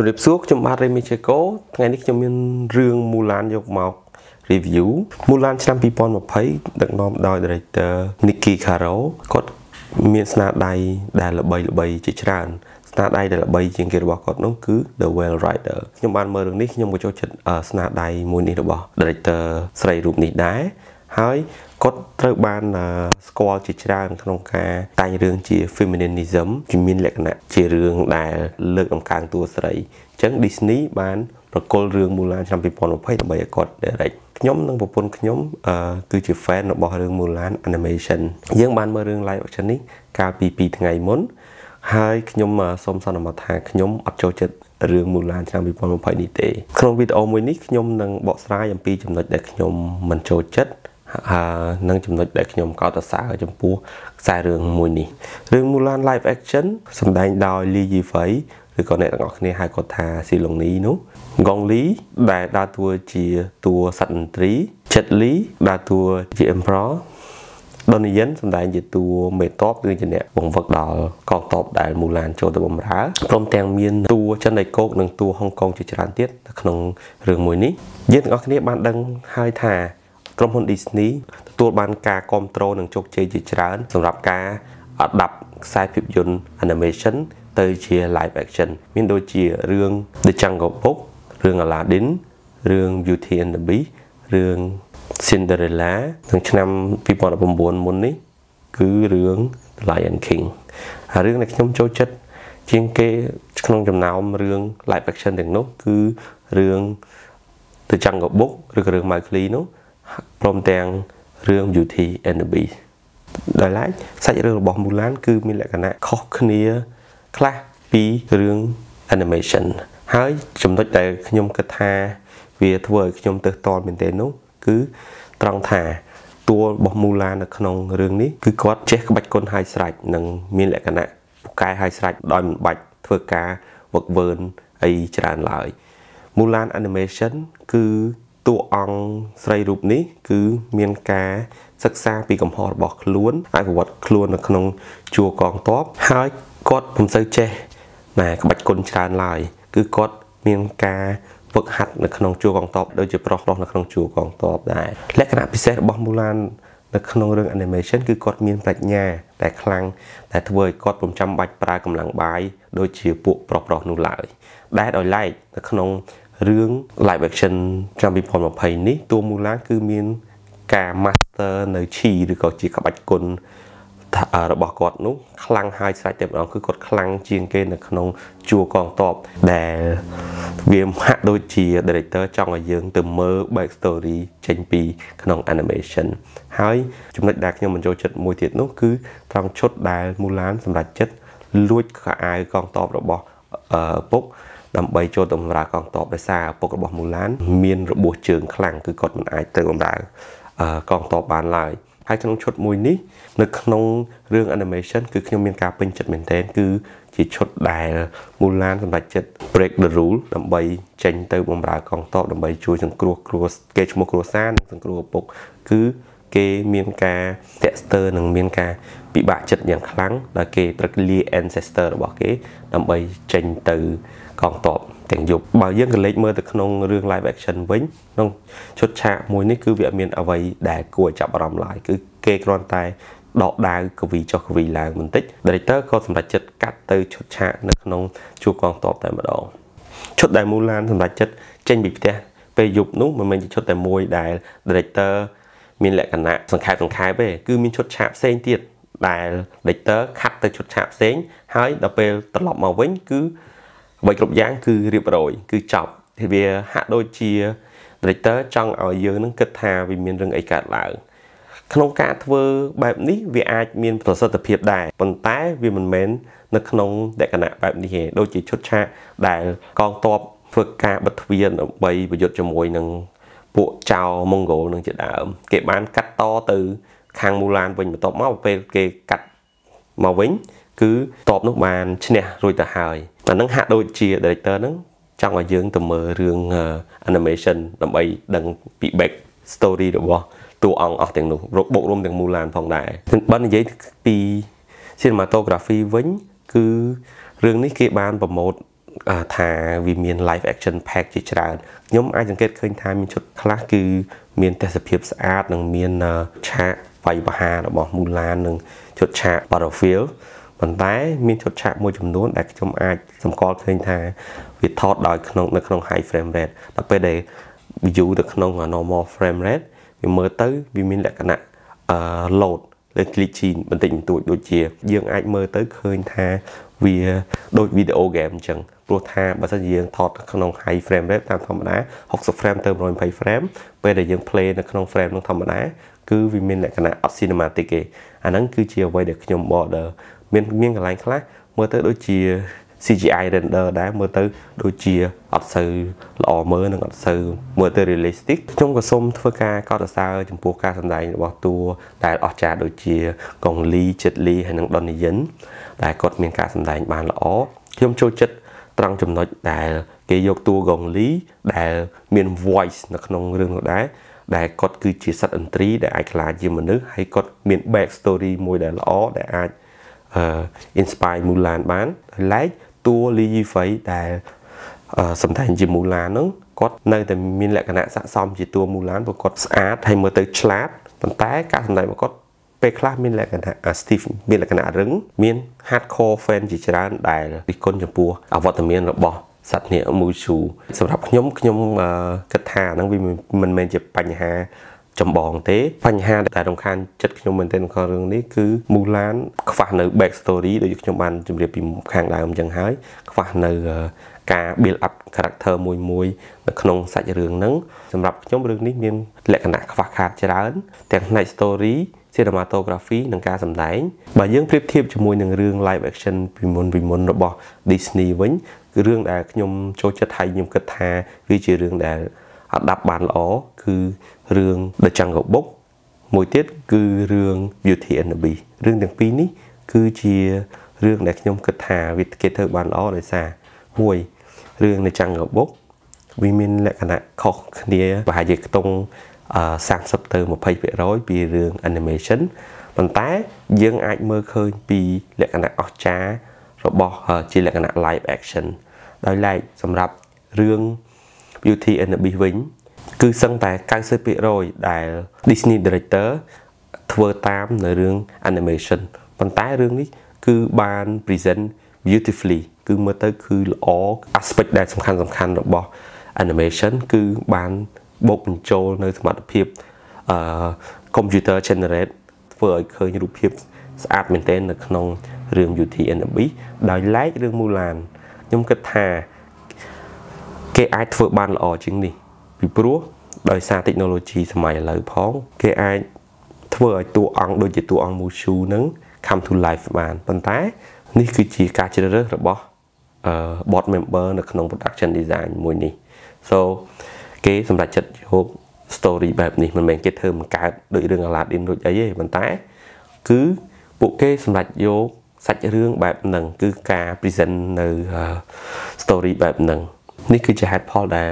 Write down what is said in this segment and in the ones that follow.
ជំរាបសួរខ្ញុំបាទរេមីជេកូថ្ងៃនេះខ្ញុំមានរឿងមូឡានយកមក review មូឡានឆ្នាំ2020ដឹកនាំដោយ director Nicky Caro គាត់មានស្នាដៃដែលល្បីល្បីជាច្រើនស្នាដៃដែលល្បីជាងគេរបស់គាត់នោះគឺ The Well Rider ខ្ញុំបានមើលរឿងនេះខ្ញុំក៏ចូលចិត្តស្នាដៃមួយនេះរបស់ director ស្រីរូបនេះដែរហើយ គាត់ត្រូវបានស្គាល់ជាច្រើនក្នុងការតែងរឿងជា feminism គឺមានលក្ខណៈជារឿងដែលលើកតម្កើងតួស្រីអញ្ចឹង Disney បានប្រគល់រឿងមូឡានឆ្នាំ2020ដើម្បីឲ្យគាត់ direct ខ្ញុំនិងប្រពន្ធខ្ញុំគឺជា fan របស់រឿងមូឡាន animation យើងបានមើលរឿង live action នេះកាលពី2ថ្ងៃមុនហើយខ្ញុំសូមសន្មតថាខ្ញុំអត់ចូលចិត្តរឿងមូឡានឆ្នាំ2020នេះទេក្នុងវីដេអូមួយនេះខ្ញុំនឹងបកស្រាយអំពីចំណុចដែលខ្ញុំមិនចូលចិត្ត និងចំណុចដែលខ្ញុំកោតសរសើរចំពោះខ្សែរឿងមួយនេះរឿង Mulan Live Action សម្ដែងដោយ Lee Yi-fei ឬក៏អ្នកទាំងអស់គ្នាហៅគាត់ថាស៊ីឡុងនីនោះកងលីដែលដើរតួជាតួសត្វតន្ត្រីចិត្តលីដើរតួជា Emperor ដុនយិនសម្ដែងជាតួមេតបគឺជាអ្នកបង្វឹកដល់កងទ័ពដែលមូឡានចូលទៅបម្រើព្រមទាំងមានតួចិនដៃគោកនិងតួហុងកុងជាច្រើនទៀតនៅក្នុងរឿងមួយនេះយើងទាំងអស់គ្នាបានដឹងហើយថា ក្រុមហ៊ុន Disney ទទួលបានការគ្រប់គ្រងនិងជោគជ័យជាច្រើន សម្រាប់ការដាប់ខ្សែភាពយន្ត animation ទៅជា live action មានដូចជារឿង The Jungle Book រឿង Aladdin រឿង Beauty and the Beast រឿង Cinderella ក្នុងឆ្នាំ2019មុននេះ គឺរឿង The Lion King ហើយរឿងដែលខ្ញុំចូលចិត្តជាងគេក្នុងចំណោមរឿង live action ទាំងនោះគឺរឿង The Jungle Book ឬក៏រឿង Mowgli នោះ ព្រមទាំងរឿង Beauty and the Beast ដោយឡែកសាច់រឿងរបស់ Mulan គឺមានលក្ខណៈខុសគ្នាខ្លះពីរឿង animation ហើយចំណុចដែលខ្ញុំគិតថាវាធ្វើឲ្យខ្ញុំទៅតល់មែនទែននោះគឺត្រង់ថាតួរបស់មូឡានៅក្នុងរឿងនេះគឺគាត់ចេះក្បាច់គុណហើយស្រេចនិងមានលក្ខណៈពូកែហើយស្រេចដោយមិនបាច់ធ្វើការវឹកវើអីច្រើនឡើយមូឡាន animation គឺ តួអង្គស្រីរូបនេះគឺមានការសិក្សាពីកំហុសរបស់ខ្លួនអភិវឌ្ឍខ្លួននៅក្នុងជួរកងទ័ពហើយគាត់មិនសូវចេះណាក្បាច់គុណច្រើនឡើយគឺគាត់មានការវឹកហាត់នៅក្នុងជួរកងទ័ពដូចជាប្រុសប្រុសនៅក្នុងជួរកងទ័ពដែរលក្ខណៈពិសេសរបស់មូឡាននៅក្នុងរឿង animation គឺគាត់មានប្រាជ្ញាតែខ្លាំងតែធ្វើឲ្យគាត់ពុំចាំបាច់ប្រើកម្លាំងបាយដូចជាពួកប្រុសប្រុសនោះឡើយដែលដោយឡែកនៅក្នុង រឿង live action ឆ្នាំ2020នេះតួមូឡាគឺមានការ master នៅឈីឬក៏ជាក្បាច់គុណរបស់គាត់នោះខ្លាំងហើយស្រេចតែម្ដងគឺគាត់ខ្លាំងជាងគេនៅក្នុងជួរកងទ័ពដែលវាហាក់ដូចជា director ចង់ឲ្យយើងទៅមើល back story ចេញពីក្នុង animation ហើយចំណុចដែលខ្ញុំមិនចូលចិត្តមួយទៀតនោះគឺត្រង់ឈុតដែលមូឡានសម្រាប់ចិត្តលួចខោអាវកងទ័ពរបស់ឪពុក ដើម្បីចូលទៅបម្រើកងទ័ពដោយសារឪពុករបស់មូឡាន មានរបួសជើងខ្លាំងគឺគាត់មិនអាចទៅបម្រើកងទ័ពបានឡើយហើយក្នុងឈុតមួយនេះនៅក្នុងរឿង animation គឺខ្ញុំមានការពេញចិត្តមែនទែនគឺជាឈុតដែលមូឡានសម្រាប់ចិត្ត break the rule ដើម្បីចេញទៅបម្រើកងទ័ពដើម្បីជួយសង្គ្រោះគ្រួគេឈ្មោះគ្រួសារនិងសង្គ្រោះឪពុកគឺ គេមានការតាក់ស្ទើរនិងមានការពិបាកចិត្តយ៉ាងខ្លាំងដែលគេត្រូវលា ancestor របស់គេ ដើម្បីចេញទៅកងទ័ពទាំងយប់បើយើងក៏លេចមើលទៅក្នុងរឿង live action វិញក្នុងឈុតឆាកមួយនេះគឺវាអត់មានអ្វីដែលគួរឲ្យចាប់អារម្មណ៍ឡើយគឺគេគ្រាន់តែដកដាវកវីចុះកវីឡើងបន្តិច director ក៏សម្រេចចិត្តកាត់ទៅឈុតឆាកនៅក្នុងជួរកងទ័ពតែម្ដងឈុតដែលមូឡានសម្រេចចិត្តចេញពីផ្ទះពេលយប់នោះមិនមែនជាឈុតតែមួយដែល director មានលក្ខណៈសង្ខេបសង្ខេបទេគឺមានឈុតឆាកផ្សេងទៀតដែល director ខាត់ទៅឈុតឆាកផ្សេងហើយដល់ពេលត្រឡប់មកវិញគឺអ្វីគ្រប់យ៉ាងគឺរៀបរយគឺចប់វាហាក់ដូចជា director ចង់ឲ្យយើងនឹងគិតថាវាមានរឿងអីកើតឡើងក្នុងការធ្វើបែបនេះវាអាចមានប្រសិទ្ធភាពដែរប៉ុន្តែវាមិនមែននៅក្នុងលក្ខណៈបែបនេះទេដូចជាឈុតឆាកដែលកងទ័ពធ្វើការបិទទ្វារដើម្បីប្រយុទ្ធជាមួយនឹង ពួកចៅម៉ុងហ្គោលនឹងជាដើម គេបានកាត់តទៅ ខាងមូឡានវិញបន្ទាប់មកពេលគេកាត់មកវិញ គឺតបនោះបានឈ្នះរួចទៅហើយអានឹងហាក់ដូចជា director ហ្នឹងចង់ឲ្យយើងទៅមើលរឿង animation ដើម្បីដឹងពី back story របស់តួអង្គអស់ទាំងនោះបូករួមទាំងមូឡានផងដែរបើនិយាយពី cinematography វិញ គឺរឿងនេះគេបានប្រម៉ូទ ថាវាមាន live action pack ជាច្រើនខ្ញុំអាចសង្កេតឃើញថាមានឈុតខ្លះគឺមានទេសភាពស្អាតនិងមានឆាកវាយបហារបស់ Mulan និងឈុតឆាក Battlefield ប៉ុន្តែមានឈុតឆាកមួយចំនួនដែលខ្ញុំអាចសម្គាល់ឃើញថាវាថតដោយក្នុងនៅក្នុង high frame rate ដល់ពេលដែល view ទៅក្នុង normal frame rate វាមើលទៅវាមានលក្ខណៈអឺ load លើ click ជីបន្តិចបន្តួចដូចជា យើងអាចមើលទៅឃើញថាវាដូចវីដេអូហ្គេមអញ្ចឹងព្រោះថាបើសិនជាយើងថតក្នុង high frame rate តាមធម្មតា60 frame ទៅ120 frame ពេលដែលយើង play នៅក្នុង frame នោះធម្មតា គឺវាមានលក្ខណៈអត់ cinematic ទេអាហ្នឹងគឺជាអ្វីដែលខ្ញុំ border មានមានកន្លែងខ្លះមើលទៅដូចជា CGI render ដែរមើលទៅដូចជាអត់សូវល្អមើលនិងអត់សូវមើលទៅ realistic ខ្ញុំក៏សូមធ្វើការកោតសរសើរចំពោះការសម្ដែងរបស់តួដែលអស្ចារ្យដូចជាកុងលីចិត្តលីហើយនិងដុននីយិនដែលគាត់មានការសម្ដែងបានល្អខ្ញុំចូលចិត្តត្រង់ចំណុចដែល គេយកតួកុងលីដែលមាន voice នៅក្នុងរឿងនោះដែរដែលគាត់គឺជាសត្វឥន្ទ្រីដែលអាចខ្លាចជាមនុស្សហើយគាត់មាន back story មួយដែលល្អដែលអាច inspire Mulan បានហើយឡែក តួលីយីហ្វៃដែលសំដែងជាមូឡាហ្នឹងគាត់នៅតែមានលក្ខណៈស័ក្តិសមជាតួមូឡានព្រោះគាត់ស្អាតហើយមើលទៅឆ្លាតប៉ុន្តែការសម្ដែងរបស់គាត់ពេលខ្លះមានលក្ខណៈ Steve មានលក្ខណៈរឹងមាន hardcore fan ជាច្រើនដែលរិះគន់ចំពោះអវត្តមានរបស់សត្វនាគមូឈូសម្រាប់ខ្ញុំខ្ញុំគិតថាហ្នឹងវាមិនមែនជាបញ្ហា ចម្បងទេបញ្ហាដែលរំខានចិត្តខ្ញុំមែនទែនក្នុងរឿងនេះគឺមូឡានខ្វះនៅ back story ដូចខ្ញុំបានជម្រាបពីខាងដើមអញ្ចឹងហើយខ្វះនៅការ build up character មួយមួយនៅក្នុងសាច់រឿងហ្នឹងសម្រាប់ខ្ញុំរឿងនេះមានលក្ខណៈខ្វះខាតច្រើន ទាំងផ្នែក story cinematography និងការសម្ដែងបើយើងប្រៀបធៀបជាមួយនឹងរឿង live action ពីមុនពីមុនរបស់ Disney វិញគឺរឿងដែលខ្ញុំចូលចិត្តហើយខ្ញុំគិតថាវាជារឿងដែល អត់ដាប់បានល្អគឺរឿង The Jungle Book មួយទៀតគឺរឿង Beauty and the Beast រឿងទាំងពីរនេះ គឺជារឿងដែលខ្ញុំគិតថាវាគេធ្វើបានល្អដោយសារមួយរឿង The Jungle Book វាមានលក្ខណៈខុសគ្នាប្រហែលជាខ្ទង់30ទៅ20%ពីរឿង animation ប៉ុន្តែយើងអាចមើលឃើញពីលក្ខណៈអស្ចារ្យរបស់ជាលក្ខណៈ live action ដោយឡែកសម្រាប់រឿង Beauty and the Beast វិញគឺសឹងតែ90%ដែល Disney Director ធ្វើតាមនៅរឿង animation ប៉ុន្តែរឿងនេះគឺបាន present beautifully គឺមើលទៅគឺល្អ aspect ដែលសំខាន់សំខាន់របស់ animation គឺបានបូកបញ្ចូលនៅសមត្ថភាពអឺ computer generate ធ្វើឲ្យឃើញរូបភាពស្អាតមែនទែននៅក្នុងរឿង Beauty and the Beast ដោយឡែករឿង Mulan ខ្ញុំគិតថា គេអាចធ្វើបានល្អជាងនេះពីព្រោះដោយសារ technology សម័យឥឡូវផង គេអាចធ្វើឲ្យតួអង្គដូចជាតួអង្គ Mushu នឹង come to life បានប៉ុន្តែ នេះគឺជាការជ្រើសរើសរបស់អឺ board member នៅក្នុង production design មួយនេះ so គេសម្រេចចិត្តយក story បែបនេះមិនមែនគេធ្វើបង្កើតដូចរឿង Aladdin ដូចអីទេប៉ុន្តែ គឺពួកគេសម្រេចយកសាច់រឿងបែបហ្នឹងគឺការ present នៅ story បែបហ្នឹង នេះគឺជាហេតុផលដែល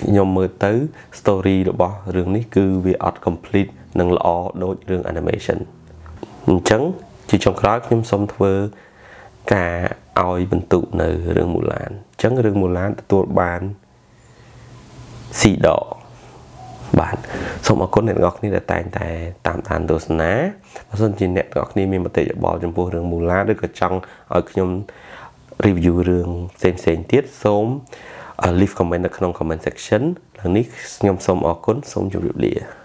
ខ្ញុំមើលទៅ story របស់រឿងនេះគឺវាអត់ complete និងល្អដូចរឿង animation អញ្ចឹងជាចុងក្រោយខ្ញុំសូមធ្វើការឲ្យបន្ទុកនៅរឿងមូឡានអញ្ចឹងរឿងមូឡានទទួលបានស៊ីដកបាទសូមអរគុណអ្នកទាំងអស់គ្នាដែលតែងតែតាមដានទស្សនាបើសិនជាអ្នកទាំងអស់គ្នាមានមតិយោបល់ចំពោះរឿងមូឡាឬក៏ចង់ឲ្យខ្ញុំ review រឿងផ្សេងផ្សេងទៀតសូម leave comment នៅក្នុង comment section ឡើងនេះខ្ញុំសូមអរគុណសូមជម្រាបលា